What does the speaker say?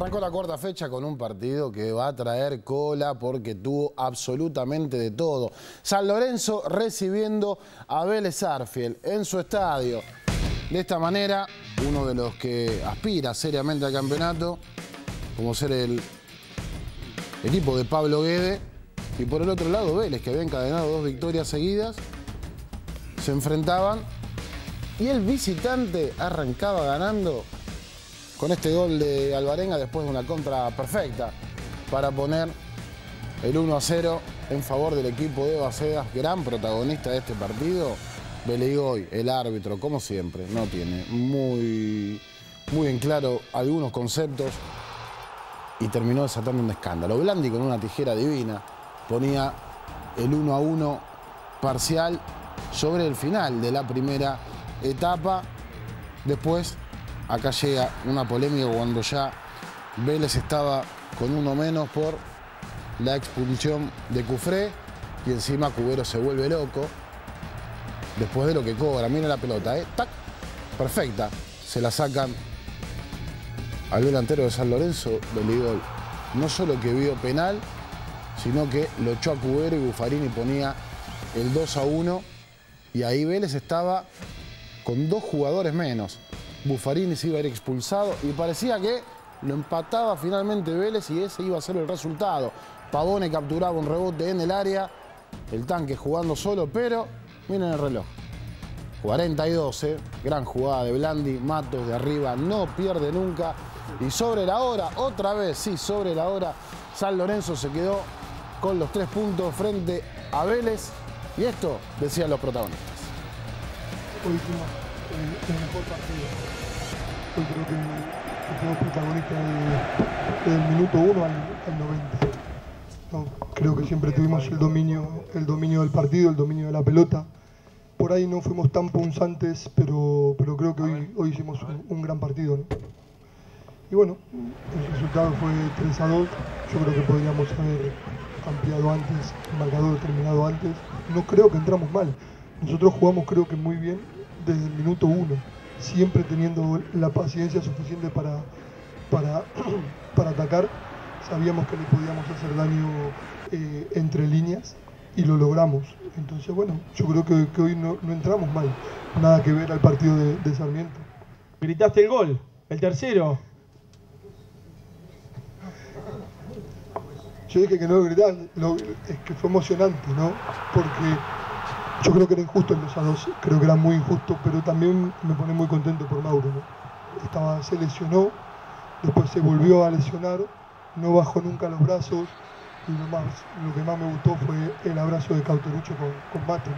Arrancó la cuarta fecha con un partido que va a traer cola porque tuvo absolutamente de todo. San Lorenzo recibiendo a Vélez Arfiel en su estadio. De esta manera, uno de los que aspira seriamente al campeonato, como ser el equipo de Pablo Guede, y por el otro lado Vélez, que había encadenado dos victorias seguidas, se enfrentaban y el visitante arrancaba ganando con este gol de Alvarenga después de una contra perfecta para poner el 1 a 0 en favor del equipo de Bacedas, gran protagonista de este partido. Beligoy, el árbitro, como siempre, no tiene muy, muy en claro algunos conceptos y terminó desatando un escándalo. Blandi con una tijera divina ponía el 1 a 1 parcial sobre el final de la primera etapa. Después Acá llega una polémica cuando ya Vélez estaba con uno menos por la expulsión de Cufré y encima Cubero se vuelve loco después de lo que cobra. Mira la pelota, ¿eh? Perfecta. Se la sacan al delantero de San Lorenzo, Beligol. No solo que vio penal, sino que lo echó a Cubero y Buffarini ponía el 2 a 1 y ahí Vélez estaba con dos jugadores menos. Buffarini se iba a ir expulsado y parecía que lo empataba finalmente Vélez y ese iba a ser el resultado. Pavone capturaba un rebote en el área, el tanque jugando solo, pero miren el reloj. 42, ¿eh? gran jugada de Blandi, Matos de arriba, no pierde nunca. Y sobre la hora, otra vez, sí, sobre la hora, San Lorenzo se quedó con los tres puntos frente a Vélez. Y esto decían los protagonistas el, mejor partido. Yo creo que, fuimos protagonistas del minuto 1 al, 90. creo que siempre tuvimos el dominio, el dominio del partido, el dominio de la pelota. Por ahí no fuimos tan punzantes, pero, pero creo que hoy, hoy hicimos un, gran partido. Y bueno, el resultado fue 3 a 2. Yo creo que podríamos haber ampliado antes, el marcador terminado antes. No creo que entramos mal. Nosotros jugamos creo que muy bien desde el minuto uno, siempre teniendo la paciencia suficiente para, para, para atacar. Sabíamos que le podíamos hacer daño eh, entre líneas y lo logramos. Entonces, bueno, yo creo que, hoy no, entramos mal. Nada que ver al partido de, Sarmiento. Gritaste el gol, el tercero. Yo dije que no gritar, es que fue emocionante, ¿no? Porque yo creo que era injusto 2 a 2, creo que era muy injusto, pero también me pone muy contento por Mauro. Estaba, se lesionó, después se volvió a lesionar, no bajó nunca los brazos y lo, más, lo que más me gustó fue el abrazo de Cauterucho con, con Mate.